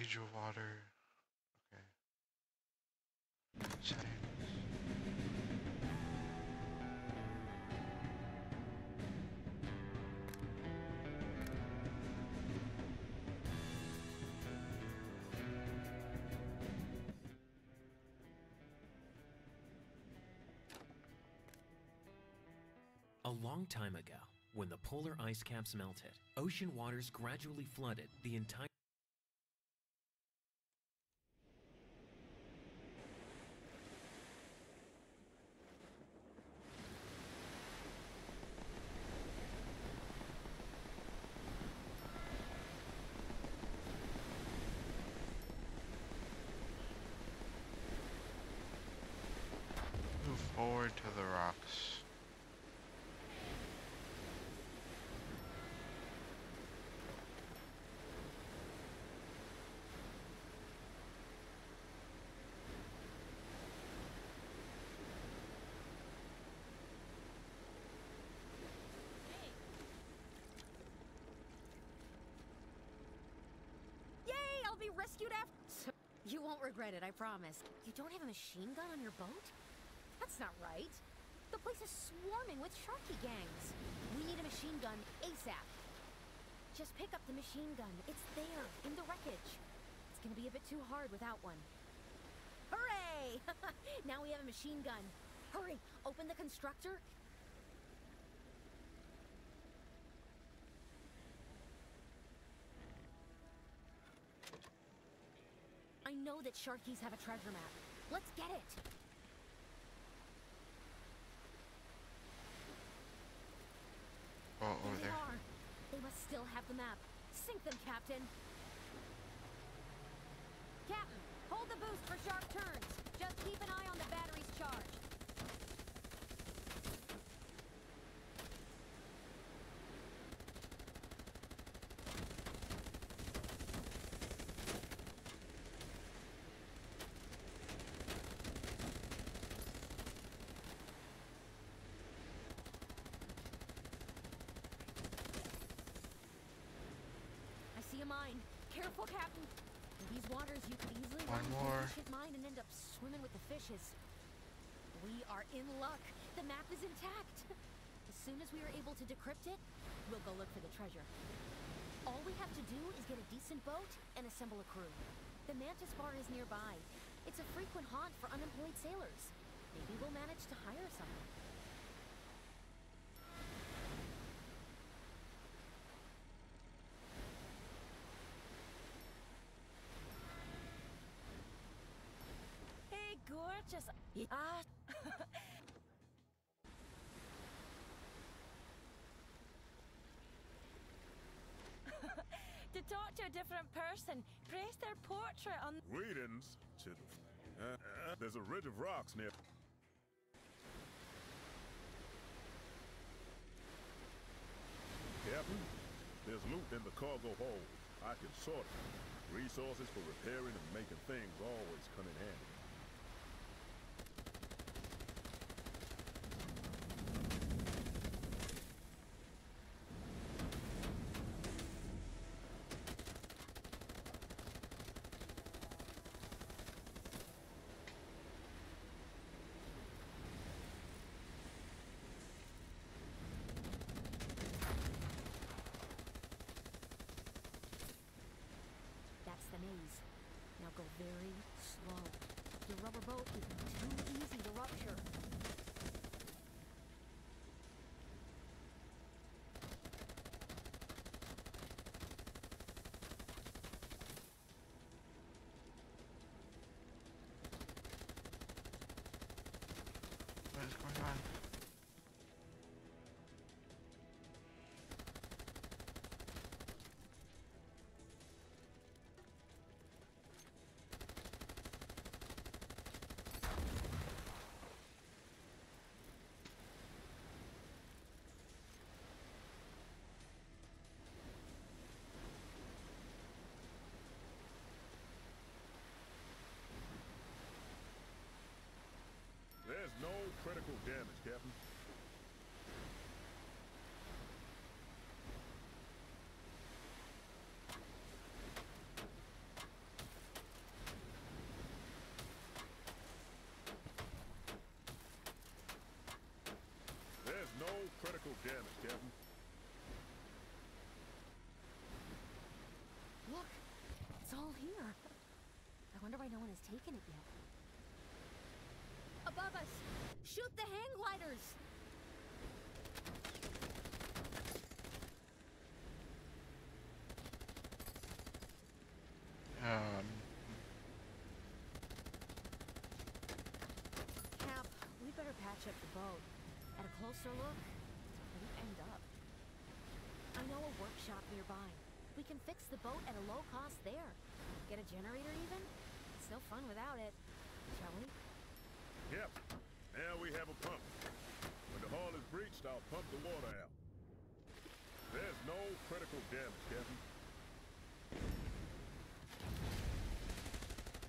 Age of water. Okay. A long time ago, when the polar ice caps melted, ocean waters gradually flooded the entire forward to the rocks. Yay! I'll be rescued after. You won't regret it, I promise. You don't have a machine gun on your boat? That's not right. The place is swarming with Sharky gangs. We need a machine gun ASAP. Just pick up the machine gun. It's there, in the wreckage. It's gonna be a bit too hard without one. Hooray! now we have a machine gun. Hurry, open the constructor. I know that Sharkies have a treasure map. Let's get it. Oh, over they there. are. They must still have the map. Sink them, Captain. Captain, hold the boost for sharp turns. Just keep an eye on the batteries charged. I see a mine. Careful, Captain. In these waters, you could easily One more. ship mine and end up swimming with the fishes. We are in luck. The map is intact. As soon as we are able to decrypt it, we'll go look for the treasure. All we have to do is get a decent boat and assemble a crew. The Mantis Bar is nearby. It's a frequent haunt for unemployed sailors. Maybe we'll manage to hire someone. Gorgeous. Ah. to talk to a different person, press their portrait on. Greetings to. Uh, uh, there's a ridge of rocks near. Captain, there's loot in the cargo hold. I can sort it. Resources for repairing and making things always come in handy. That's the maze. Now go very slow. Your rubber boat is too easy to rupture. Damage, Captain. Look, it's all here. I wonder why no one has taken it yet. Above us! Shoot the hang gliders! Um, Cap, we better patch up the boat. At a closer look, where we end up. I know a workshop nearby. We can fix the boat at a low cost there. Get a generator even? It's no fun without it. Shall we? Yep. Now we have a pump. When the hull is breached, I'll pump the water out. There's no critical damage, Captain.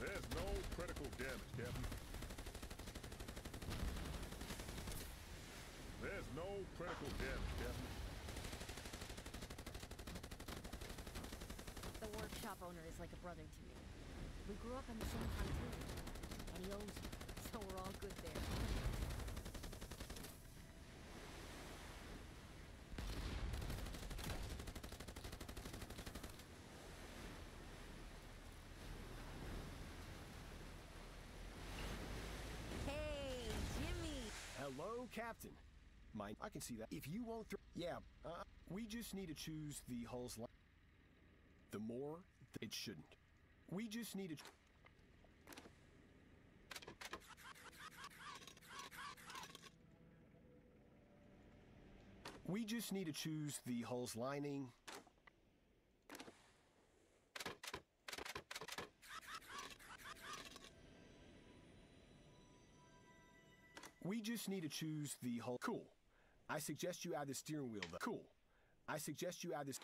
There's no critical damage, Captain. There's no critical damage, Captain. The workshop owner is like a brother to me. We grew up in the same pontoon. And he owes me, so we're all good there. Hey, Jimmy! Hello, Captain. My, I can see that. If you won't, yeah, uh, we just need to choose the hull's line. The more, th- it shouldn't. We just need to. We just need to choose the hull's lining. We just need to choose the hull. Cool. I suggest you add the steering wheel. Though. Cool. I suggest you add this.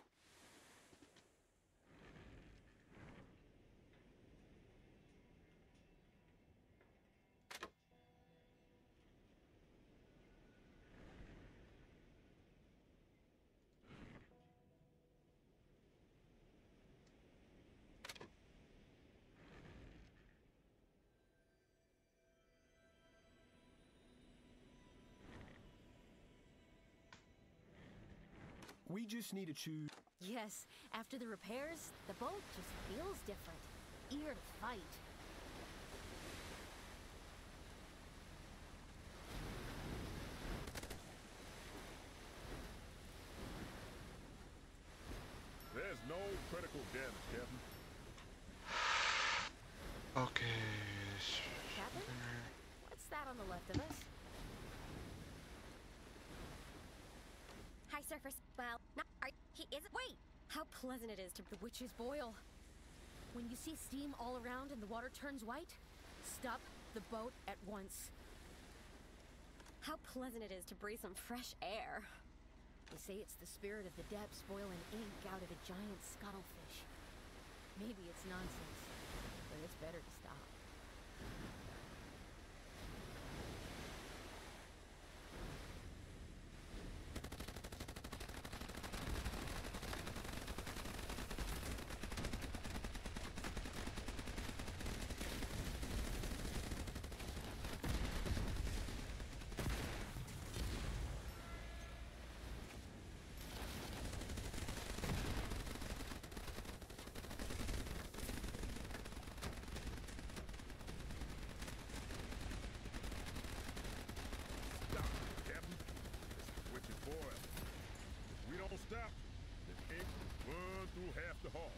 We just need to choose. Yes, after the repairs, the boat just feels different. Eager to fight. There's no critical damage, Captain. okay. Captain? What's that on the left of us? Surfers. Well, not are, he is. Wait, how pleasant it is to. The witch's boil. When you see steam all around and the water turns white, stop the boat at once. How pleasant it is to breathe some fresh air. They say it's the spirit of the depths boiling ink out of a giant scuttlefish. Maybe it's nonsense, but it's better to stop. Stop, Captain. This is Witch's Boil. If we don't stop, the ink will run through half the hull.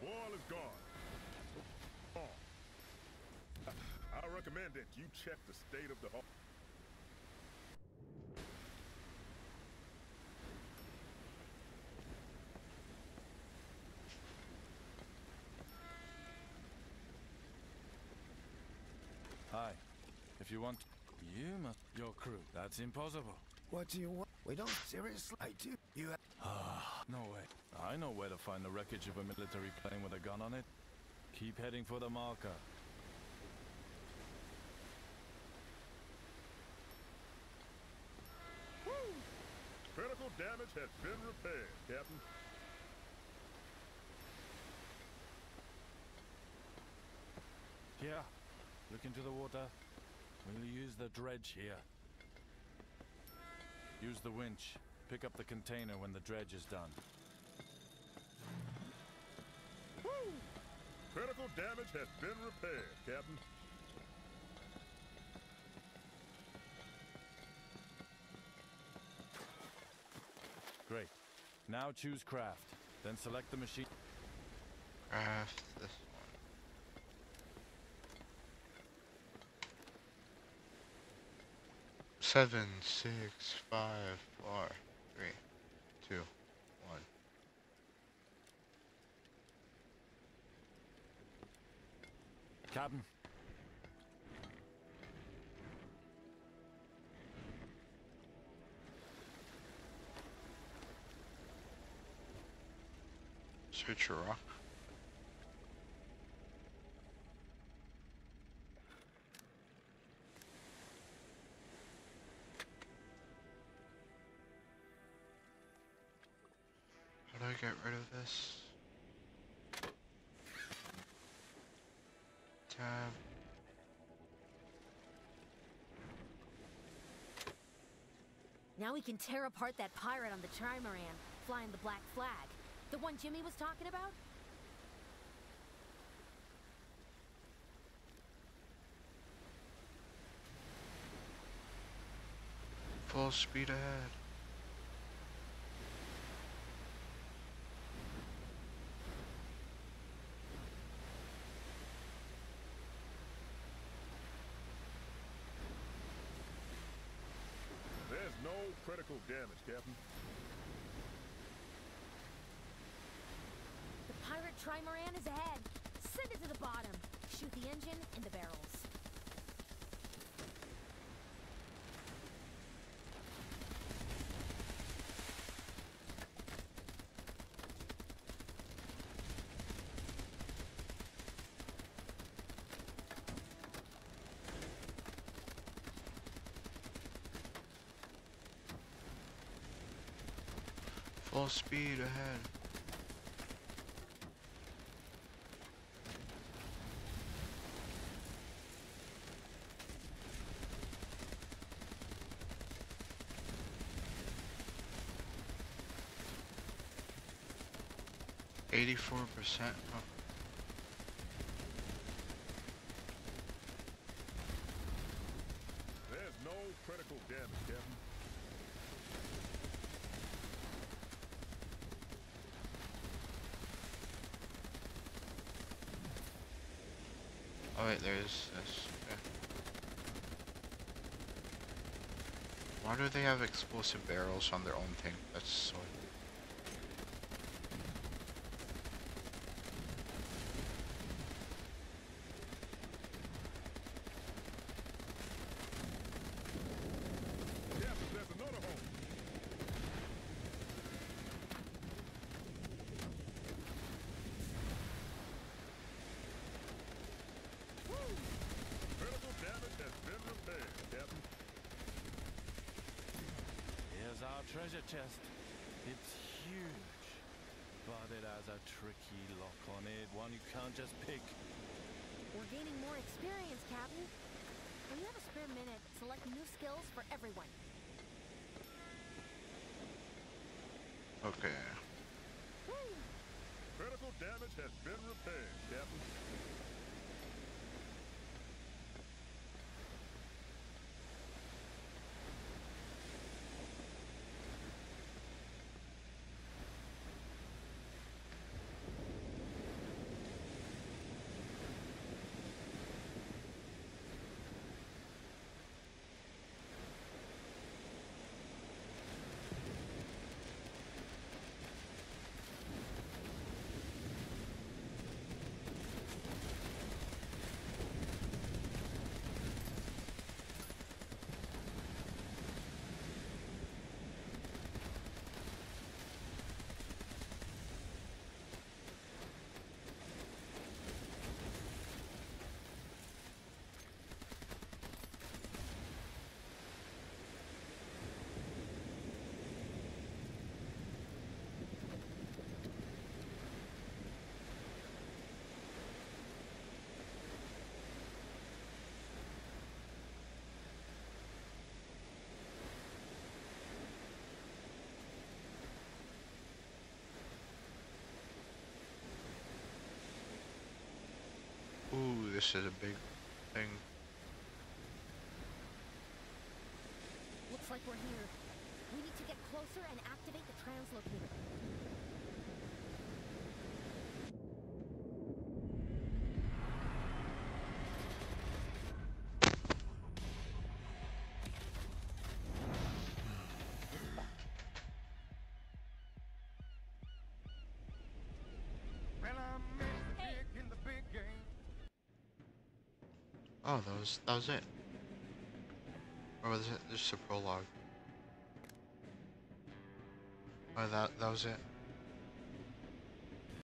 Boil is gone. Gone. I- I recommend that you check the state of the hull. Hi. If you want, you must. Your crew. That's impossible. What do you want? We don't seriously. I do. You. Ah, No way. I know where to find the wreckage of a military plane with a gun on it. Keep heading for the marker. Critical damage has been repaired, Captain. Yeah. Look into the water. We'll use the dredge here. Use the winch. Pick up the container when the dredge is done. Critical damage has been repaired, Captain. Now choose craft. Then select the machine. Craft this one. Seven, six, five, four, three, two, one. Captain. A rock. How do I get rid of this? Tab. Now we can tear apart that pirate on the trimaran, flying the black flag. The one Jimmy was talking about? Full speed ahead. There's no critical damage, Captain. The pirate trimaran is ahead. Send it to the bottom. Shoot the engine and the barrels. Full speed ahead. Eighty-four percent. Oh. There's no critical damage, Captain. Oh wait, there's this. Okay. Why do they have explosive barrels on their own thing? That's so. Captain, there's another hole. Critical damage has been repaired, Captain. Here's our treasure chest. It's huge. But it has a tricky lock on it, one you can't just pick. We're gaining more experience, Captain. When you have a spare minute, select new skills for everyone. Okay. Critical damage has been repaired, Captain. This is a big thing. Looks like we're here. We need to get closer and activate the translocator. Oh, that was that was it. Or was it just a prologue? Oh, that that was it.